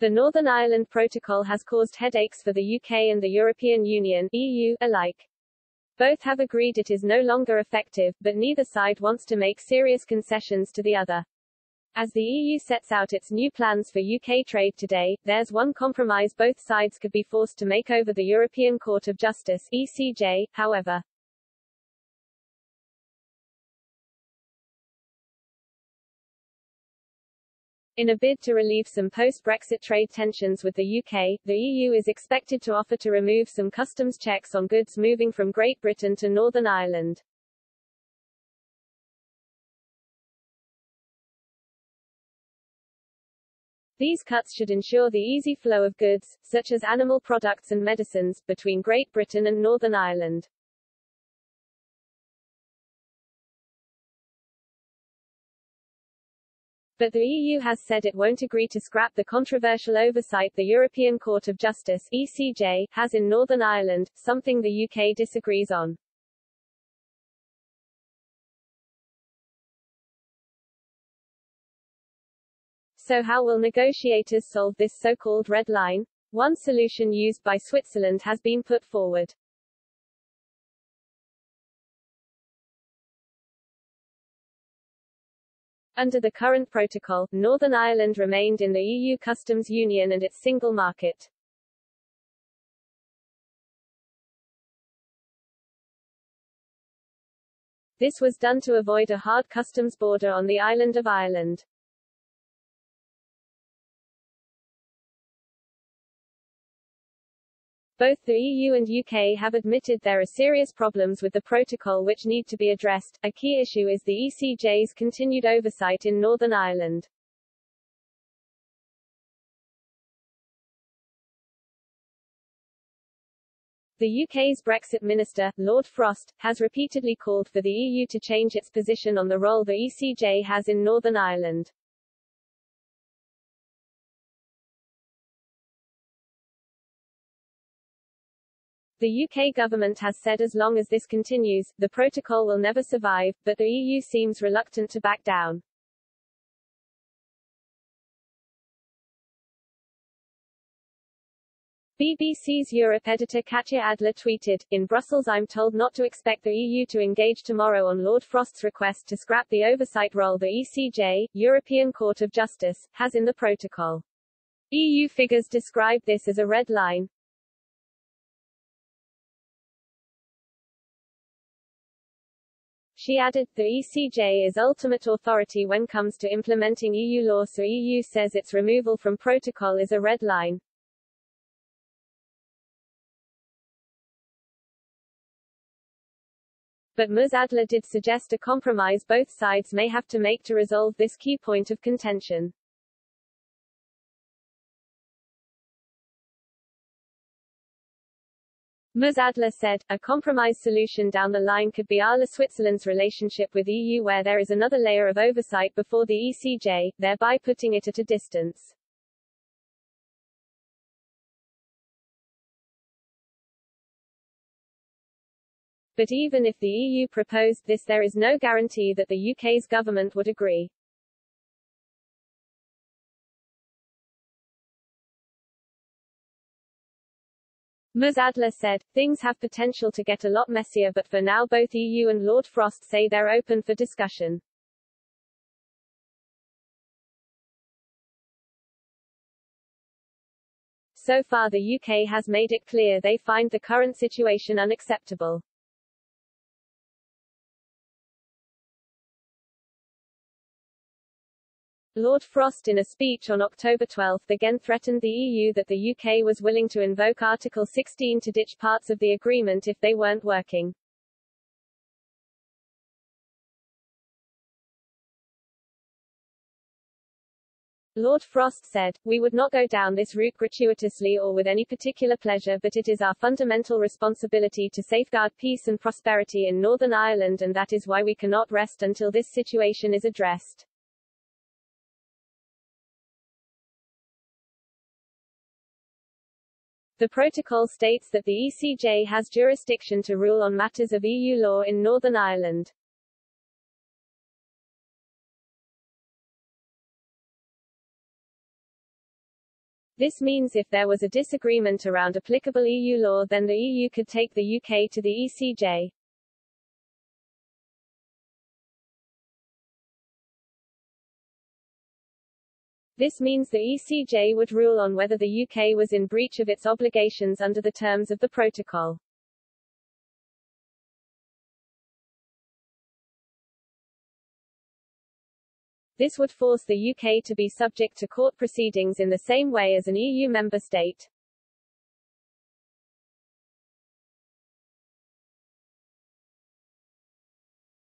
The Northern Ireland Protocol has caused headaches for the UK and the European Union EU, alike. Both have agreed it is no longer effective, but neither side wants to make serious concessions to the other. As the EU sets out its new plans for UK trade today, there's one compromise both sides could be forced to make over the European Court of Justice ECJ, however. In a bid to relieve some post-Brexit trade tensions with the UK, the EU is expected to offer to remove some customs checks on goods moving from Great Britain to Northern Ireland. These cuts should ensure the easy flow of goods, such as animal products and medicines, between Great Britain and Northern Ireland. But the EU has said it won't agree to scrap the controversial oversight the European Court of Justice ECJ, has in Northern Ireland, something the UK disagrees on. So how will negotiators solve this so-called red line? One solution used by Switzerland has been put forward. Under the current protocol, Northern Ireland remained in the EU customs union and its single market. This was done to avoid a hard customs border on the island of Ireland. Both the EU and UK have admitted there are serious problems with the protocol which need to be addressed. A key issue is the ECJ's continued oversight in Northern Ireland. The UK's Brexit minister, Lord Frost, has repeatedly called for the EU to change its position on the role the ECJ has in Northern Ireland. The UK government has said as long as this continues, the protocol will never survive, but the EU seems reluctant to back down. BBC's Europe editor Katya Adler tweeted, In Brussels I'm told not to expect the EU to engage tomorrow on Lord Frost's request to scrap the oversight role the ECJ, European Court of Justice, has in the protocol. EU figures describe this as a red line. She added, the ECJ is ultimate authority when comes to implementing EU law so EU says its removal from protocol is a red line. But Ms. Adler did suggest a compromise both sides may have to make to resolve this key point of contention. Ms. Adler said, a compromise solution down the line could be Arla Switzerland's relationship with EU where there is another layer of oversight before the ECJ, thereby putting it at a distance. But even if the EU proposed this there is no guarantee that the UK's government would agree. Ms. Adler said, things have potential to get a lot messier but for now both EU and Lord Frost say they're open for discussion. So far the UK has made it clear they find the current situation unacceptable. Lord Frost in a speech on October 12 again threatened the EU that the UK was willing to invoke Article 16 to ditch parts of the agreement if they weren't working. Lord Frost said, We would not go down this route gratuitously or with any particular pleasure but it is our fundamental responsibility to safeguard peace and prosperity in Northern Ireland and that is why we cannot rest until this situation is addressed. The protocol states that the ECJ has jurisdiction to rule on matters of EU law in Northern Ireland. This means if there was a disagreement around applicable EU law then the EU could take the UK to the ECJ. This means the ECJ would rule on whether the UK was in breach of its obligations under the terms of the protocol. This would force the UK to be subject to court proceedings in the same way as an EU member state.